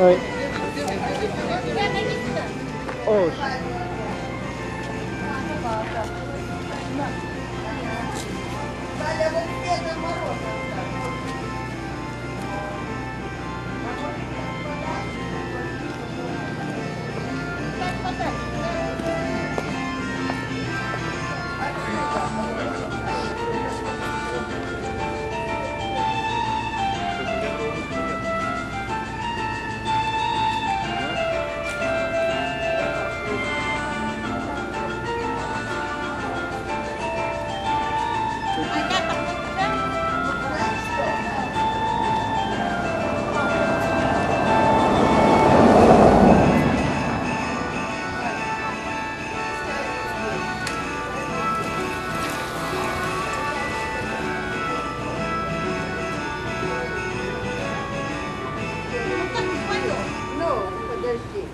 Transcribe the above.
Alright. Oh, shit. Подожди.